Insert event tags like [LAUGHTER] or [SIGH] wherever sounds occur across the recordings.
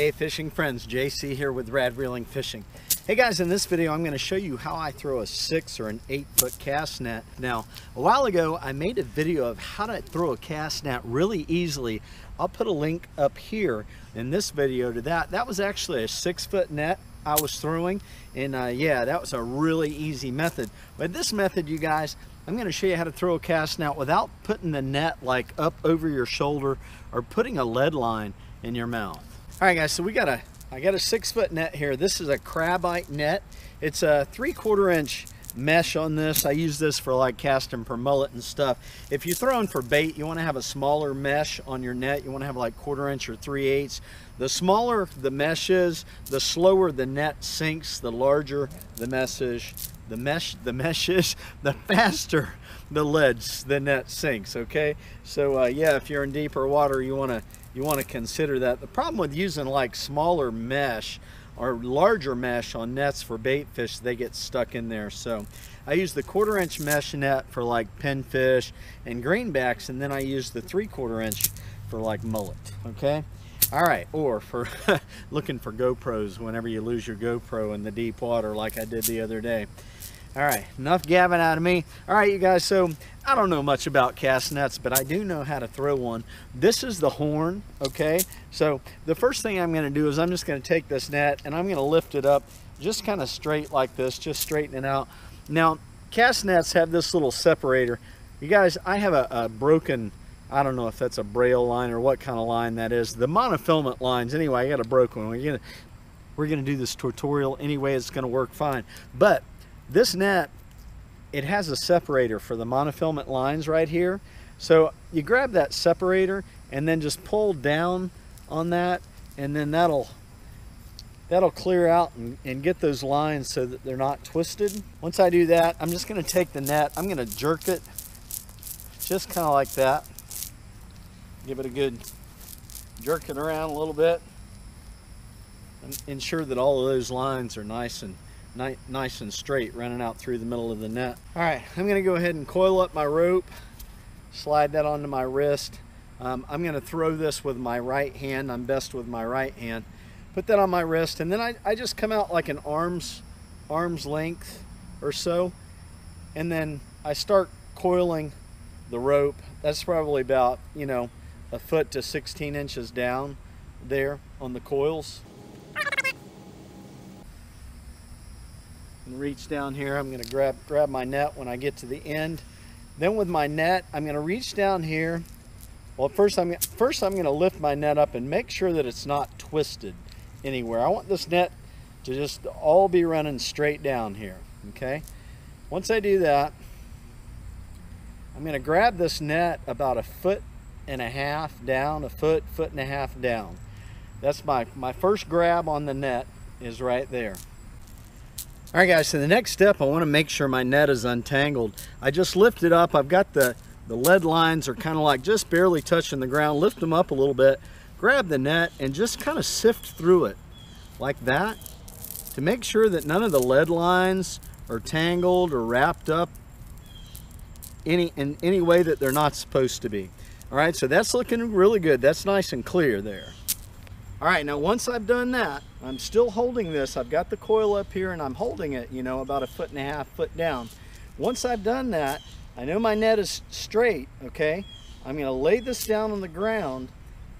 Hey fishing friends, JC here with Rad Reeling Fishing. Hey guys, in this video I'm going to show you how I throw a 6 or an 8 foot cast net. Now, a while ago I made a video of how to throw a cast net really easily. I'll put a link up here in this video to that. That was actually a 6 foot net I was throwing and uh, yeah, that was a really easy method. But this method, you guys, I'm going to show you how to throw a cast net without putting the net like up over your shoulder or putting a lead line in your mouth. All right, guys, so we got a, I got a six foot net here. This is a crabite net. It's a three quarter inch mesh on this. I use this for like casting for mullet and stuff. If you're throwing for bait, you want to have a smaller mesh on your net. You want to have like quarter inch or three eighths. The smaller the mesh is, the slower the net sinks, the larger the message, the mesh, the [LAUGHS] mesh is, the faster the leads, the net sinks, okay? So uh, yeah, if you're in deeper water, you want to you want to consider that. The problem with using like smaller mesh or larger mesh on nets for bait fish, they get stuck in there. So I use the quarter inch mesh net for like pinfish and greenbacks, and then I use the three quarter inch for like mullet, okay? All right, or for [LAUGHS] looking for GoPros whenever you lose your GoPro in the deep water like I did the other day. All right, enough gabbing out of me. All right, you guys, so I don't know much about cast nets, but I do know how to throw one. This is the horn, okay? So the first thing I'm gonna do is I'm just gonna take this net and I'm gonna lift it up just kind of straight like this, just straighten it out. Now, cast nets have this little separator. You guys, I have a, a broken, I don't know if that's a braille line or what kind of line that is. The monofilament lines, anyway, I got a broken one. We're gonna, we're gonna do this tutorial anyway, it's gonna work fine. But this net, it has a separator for the monofilament lines right here. So you grab that separator and then just pull down on that and then that'll that'll clear out and, and, get those lines so that they're not twisted. Once I do that, I'm just gonna take the net, I'm gonna jerk it just kind of like that. Give it a good jerk it around a little bit. And ensure that all of those lines are nice and nice and straight running out through the middle of the net. All right, I'm gonna go ahead and coil up my rope, slide that onto my wrist. Um, I'm gonna throw this with my right hand. I'm best with my right hand. Put that on my wrist and then I, I just come out like an arm's, arm's length or so. And then I start coiling the rope. That's probably about, you know, a foot to 16 inches down there on the coils. And reach down here. I'm going to grab, grab my net when I get to the end. Then with my net, I'm going to reach down here. Well, first I'm, first I'm going to lift my net up and make sure that it's not twisted anywhere. I want this net to just all be running straight down here, okay? Once I do that, I'm going to grab this net about a foot and a half down, a foot, foot and a half down. That's my, my first grab on the net is right there. All right guys, so the next step, I wanna make sure my net is untangled. I just lift it up. I've got the, the lead lines are kind of like just barely touching the ground. Lift them up a little bit, grab the net and just kind of sift through it like that to make sure that none of the lead lines are tangled or wrapped up any in any way that they're not supposed to be. All right, so that's looking really good. That's nice and clear there. All right, now once I've done that, I'm still holding this. I've got the coil up here and I'm holding it, you know, about a foot and a half, foot down. Once I've done that, I know my net is straight, okay? I'm gonna lay this down on the ground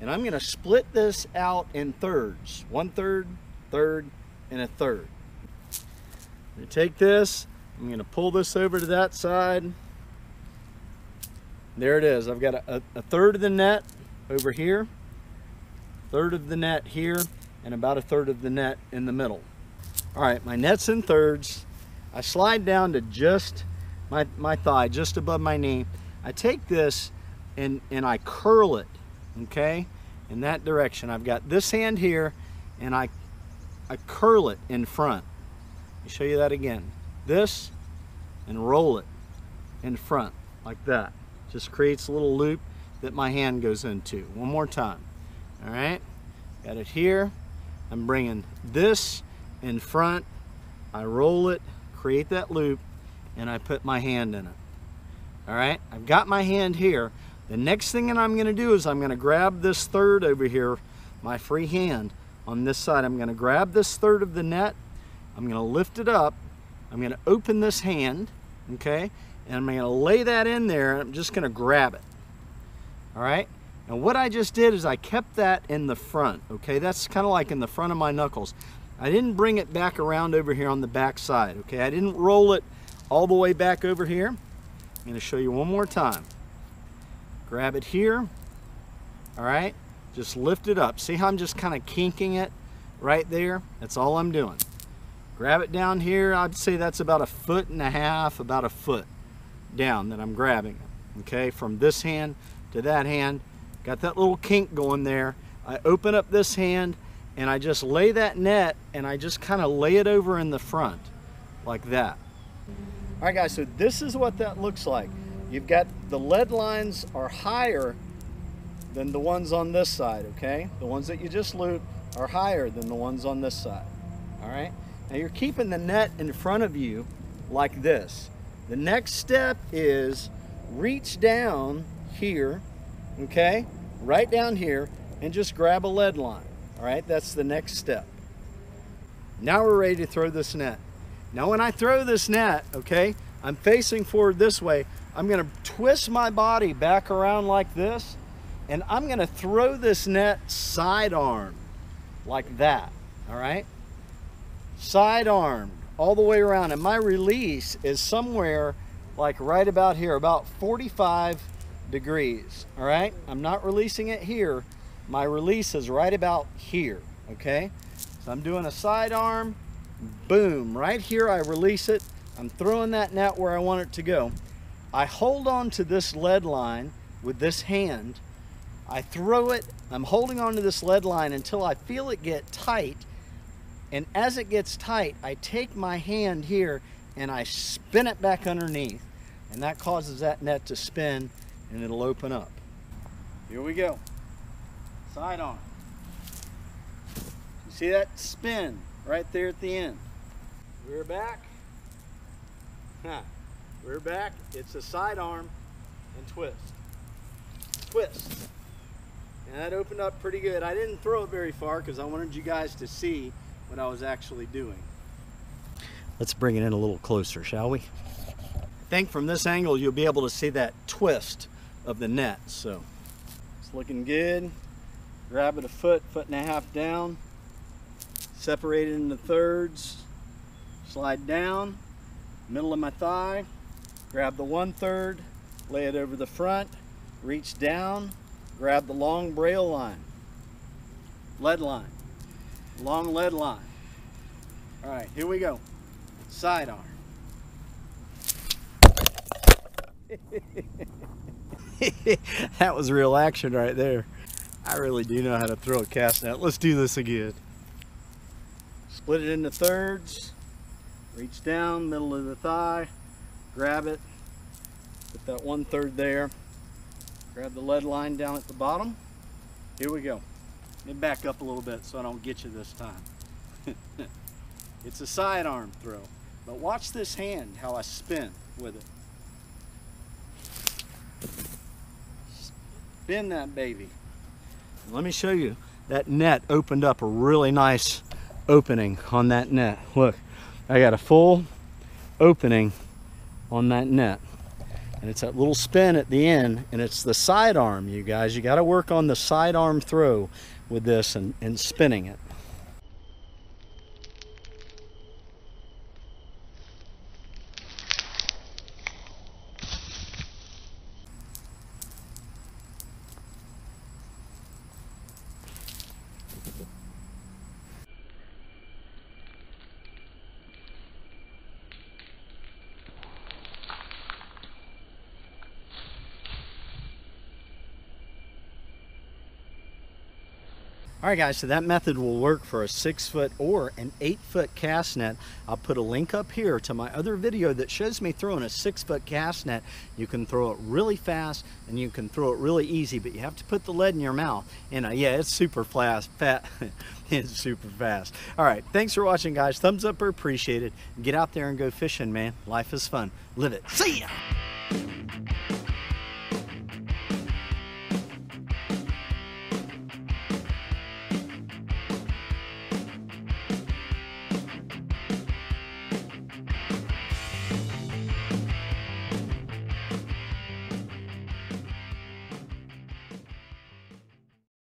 and I'm gonna split this out in thirds. One third, third, and a third. I'm gonna take this, I'm gonna pull this over to that side. There it is. I've got a, a third of the net over here third of the net here, and about a third of the net in the middle. All right, my net's in thirds. I slide down to just my, my thigh, just above my knee. I take this and, and I curl it, okay, in that direction. I've got this hand here, and I, I curl it in front. Let me show you that again. This, and roll it in front, like that. Just creates a little loop that my hand goes into. One more time all right? Got it here. I'm bringing this in front. I roll it create that loop and I put my hand in it. All right? I've got my hand here. The next thing that I'm going to do is I'm going to grab this third over here my free hand. On this side. I'm gonna grab this third of the net, I'm gonna lift it up, I'm gonna open this hand, okay? And I'm gonna lay that in there and I'm just gonna grab it, all right? And what I just did is I kept that in the front, okay? That's kind of like in the front of my knuckles. I didn't bring it back around over here on the back side, okay? I didn't roll it all the way back over here. I'm gonna show you one more time. Grab it here, all right? Just lift it up. See how I'm just kind of kinking it right there? That's all I'm doing. Grab it down here. I'd say that's about a foot and a half, about a foot down that I'm grabbing. Okay, from this hand to that hand. Got that little kink going there. I open up this hand and I just lay that net and I just kind of lay it over in the front like that. All right guys, so this is what that looks like. You've got the lead lines are higher than the ones on this side, okay? The ones that you just looped are higher than the ones on this side, all right? Now you're keeping the net in front of you like this. The next step is reach down here, okay? Right down here and just grab a lead line, all right? That's the next step. Now we're ready to throw this net. Now when I throw this net, okay, I'm facing forward this way. I'm gonna twist my body back around like this and I'm gonna throw this net side arm like that, all right? Side arm all the way around. And my release is somewhere like right about here, about 45 degrees, all right? I'm not releasing it here. My release is right about here, okay? So I'm doing a side arm, boom, right here I release it. I'm throwing that net where I want it to go. I hold on to this lead line with this hand I throw it, I'm holding onto this lead line until I feel it get tight. And as it gets tight, I take my hand here and I spin it back underneath. And that causes that net to spin and it'll open up. Here we go. Side on. You see that spin right there at the end. We're back. Huh. We're back. It's a side arm and twist. Twist. And that opened up pretty good. I didn't throw it very far because I wanted you guys to see what I was actually doing. Let's bring it in a little closer, shall we? I think from this angle you'll be able to see that twist of the net. So it's looking good. Grab it a foot, foot and a half down. Separate it into thirds. Slide down, middle of my thigh. Grab the one third, lay it over the front, reach down, grab the long braille line, lead line, long lead line. All right, here we go. Sidearm. [LAUGHS] [LAUGHS] that was real action right there. I really do know how to throw a cast net. Let's do this again. Split it into thirds, reach down, middle of the thigh, grab it, put that one third there, Grab the lead line down at the bottom. Here we go. Let me back up a little bit so I don't get you this time. [LAUGHS] it's a sidearm throw. But watch this hand, how I spin with it. Spin that baby. Let me show you. That net opened up a really nice opening on that net. Look, I got a full opening on that net and it's that little spin at the end and it's the sidearm you guys you got to work on the sidearm throw with this and, and spinning it All right guys, so that method will work for a six foot or an eight foot cast net. I'll put a link up here to my other video that shows me throwing a six foot cast net. You can throw it really fast and you can throw it really easy, but you have to put the lead in your mouth. And uh, yeah, it's super fast, fat, [LAUGHS] it's super fast. All right, thanks for watching guys. Thumbs up are appreciated. Get out there and go fishing, man. Life is fun. Live it. See ya!